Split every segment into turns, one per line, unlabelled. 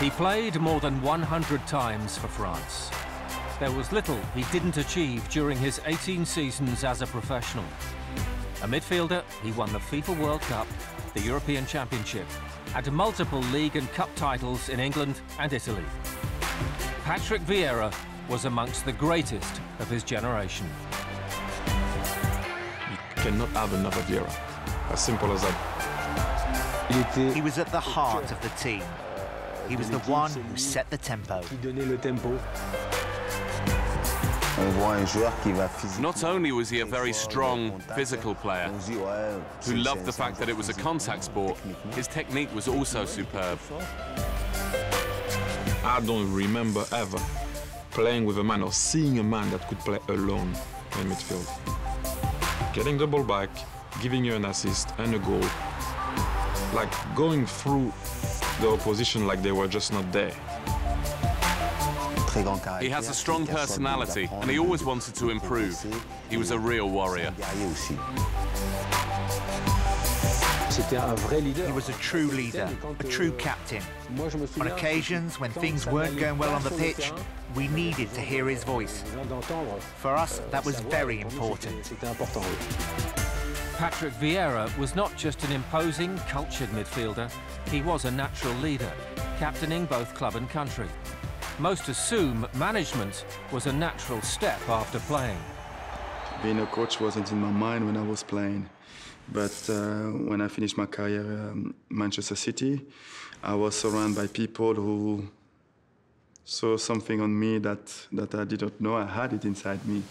He played more than 100 times for France. There was little he didn't achieve during his 18 seasons as a professional. A midfielder, he won the FIFA World Cup, the European Championship, and multiple league and cup titles in England and Italy. Patrick Vieira was amongst the greatest of his generation.
You cannot have another Vieira. As simple as that.
He was at the heart of the team. He was the one who set the tempo.
Not only was he a very strong physical player who loved the fact that it was a contact sport, his technique was also superb.
I don't remember ever playing with a man or seeing a man that could play alone in midfield. Getting the ball back, giving you an assist and a goal. Like going through the opposition like they were just not there.
He has a strong personality and he always wanted to improve. He was a real warrior.
He was a true leader, a true captain. On occasions when things weren't going well on the pitch, we needed to hear his voice. For us, that was very important.
Patrick Vieira was not just an imposing, cultured midfielder, he was a natural leader, captaining both club and country. Most assume management was a natural step after playing.
Being a coach wasn't in my mind when I was playing. But uh, when I finished my career in Manchester City, I was surrounded by people who saw something on me that, that I did not know I had it inside me.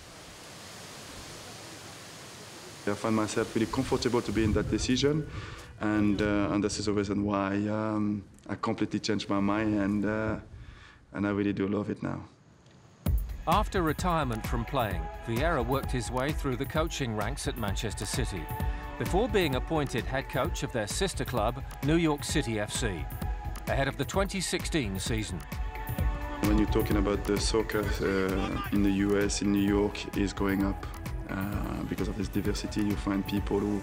I found myself really comfortable to be in that decision, and, uh, and this is the reason why um, I completely changed my mind, and, uh, and I really do love it now.
After retirement from playing, Vieira worked his way through the coaching ranks at Manchester City, before being appointed head coach of their sister club, New York City FC, ahead of the 2016 season.
When you're talking about the soccer uh, in the US, in New York, is going up. Uh, because of this diversity, you find people who,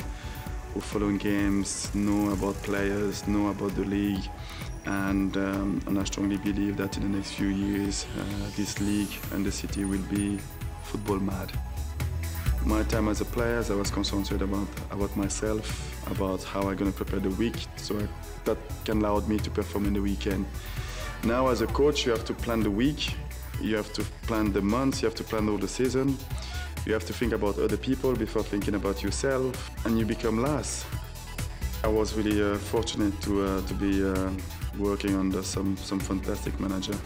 who follow games, know about players, know about the league, and, um, and I strongly believe that in the next few years, uh, this league and the city will be football mad. My time as a player, I was concentrated about, about myself, about how I'm going to prepare the week, so I, that can allow me to perform in the weekend. Now, as a coach, you have to plan the week, you have to plan the months, you have to plan all the season. You have to think about other people before thinking about yourself, and you become last. I was really uh, fortunate to, uh, to be uh, working under some, some fantastic manager.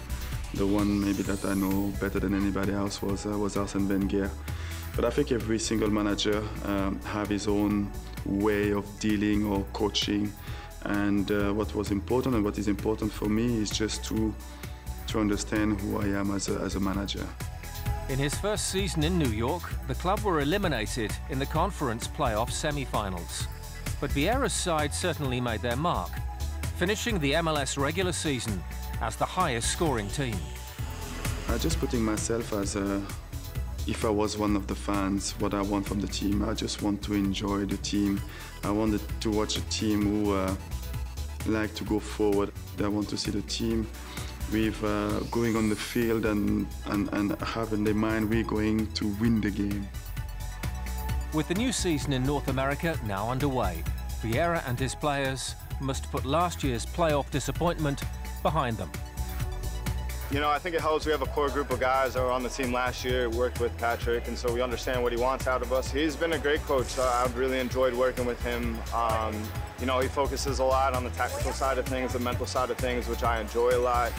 The one maybe that I know better than anybody else was, uh, was Arsene Wenger. But I think every single manager um, have his own way of dealing or coaching. And uh, what was important and what is important for me is just to, to understand who I am as a, as a manager.
In his first season in New York, the club were eliminated in the conference playoff semi-finals. But Vieira's side certainly made their mark, finishing the MLS regular season as the highest scoring team.
I'm just putting myself as a, if I was one of the fans, what I want from the team. I just want to enjoy the team. I wanted to watch a team who uh, like to go forward. I want to see the team with uh, going on the field and, and, and having the mind we're going to win the game.
With the new season in North America now underway, Vieira and his players must put last year's playoff disappointment behind them.
You know, I think it helps we have a core group of guys that were on the team last year, worked with Patrick, and so we understand what he wants out of us. He's been a great coach. So I've really enjoyed working with him. Um, you know, he focuses a lot on the tactical side of things, the mental side of things, which I enjoy a lot.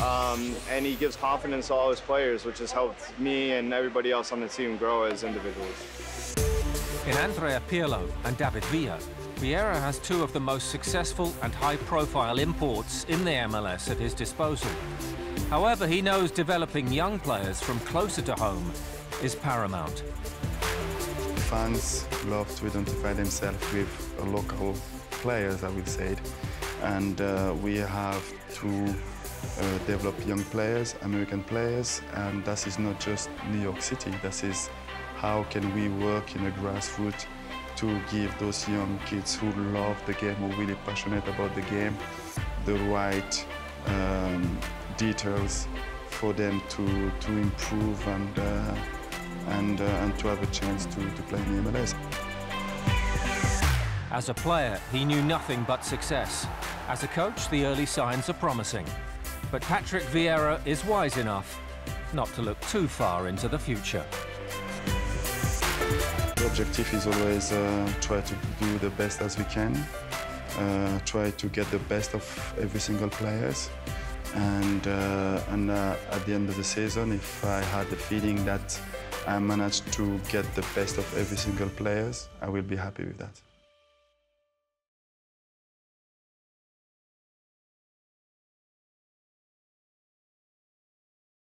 Um, and he gives confidence to all his players, which has helped me and everybody else on the team grow as individuals.
In Andrea Pirlo and David Villa, Vieira has two of the most successful and high-profile imports in the MLS at his disposal. However, he knows developing young players from closer to home is paramount.
Fans love to identify themselves with a local players, I would say. And uh, we have to uh, develop young players, American players, and that is not just New York City. That is how can we work in a grassroots to give those young kids who love the game, who are really passionate about the game, the right um, details for them to, to improve and, uh, and, uh, and to have a chance to, to play in the MLS.
As a player, he knew nothing but success. As a coach, the early signs are promising. But Patrick Vieira is wise enough not to look too far into the future.
The objective is always uh, try to do the best as we can, uh, try to get the best of every single players, and, uh, and uh, at the end of the season, if I had the feeling that I managed to get the best of every single players, I will be happy with that.